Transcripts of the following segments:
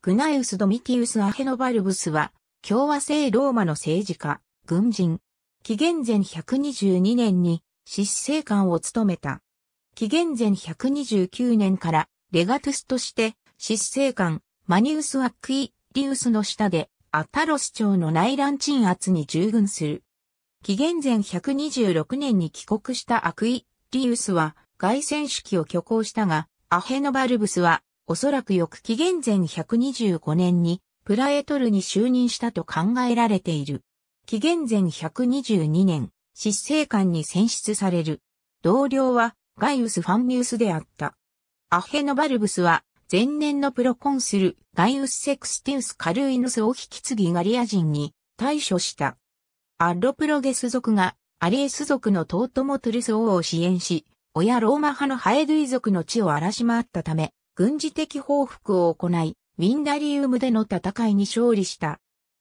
グナエウス・ドミティウス・アヘノバルブスは、共和制ローマの政治家、軍人。紀元前122年に、執政官を務めた。紀元前129年からレガトゥスとして執政官マニウス・アクイリウスの下でアタロス朝の内乱鎮圧に従軍する。紀元前126年に帰国したアクイリウスは外戦式を挙行したが、アヘノバルブスはおそらく翌紀元前125年にプラエトルに就任したと考えられている。紀元前122年、執政官に選出される。同僚はガイウス・ファンミウスであった。アヘノバルブスは前年のプロコンスルガイウス・セクスティウス・カルイヌスを引き継ぎガリア人に対処した。アッロプロゲス族がアリエス族のトートモトゥルス王を支援し、親ローマ派のハエドゥイ族の地を荒らし回ったため、軍事的報復を行い、ウィンダリウムでの戦いに勝利した。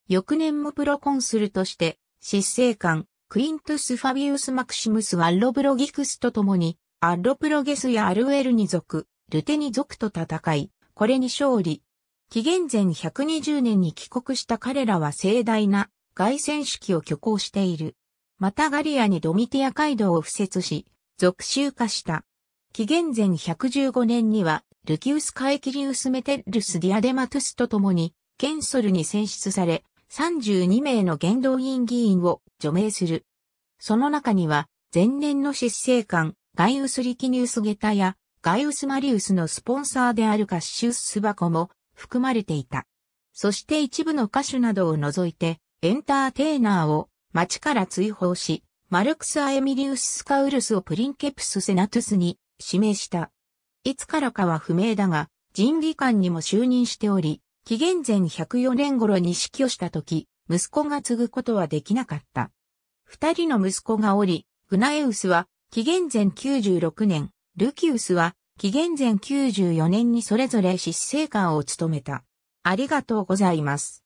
翌年もプロコンスルとして、執政官、クイントス・ファビウス・マクシムス・アッロプロギクスと共に、アッロプロゲスやアルエルニ族、ルテニ族と戦い、これに勝利。紀元前120年に帰国した彼らは盛大な外戦式を挙行している。またガリアにドミティア街道を敷設し、属州化した。紀元前115年には、ルキウス・カエキリウス・メテルス・ディアデマトゥスと共に、ケンソルに選出され、32名の元老院議員を除名する。その中には、前年の執政官、ガイウス・リキニウス・ゲタや、ガイウス・マリウスのスポンサーであるカッシウス・スバコも含まれていた。そして一部の歌手などを除いて、エンターテイナーを町から追放し、マルクス・アエミリウス・スカウルスをプリンケプス・セナトゥスに指名した。いつからかは不明だが、人議官にも就任しており、紀元前104年頃に死去した時、息子が継ぐことはできなかった。二人の息子がおり、グナエウスは紀元前96年、ルキウスは紀元前94年にそれぞれ執政官を務めた。ありがとうございます。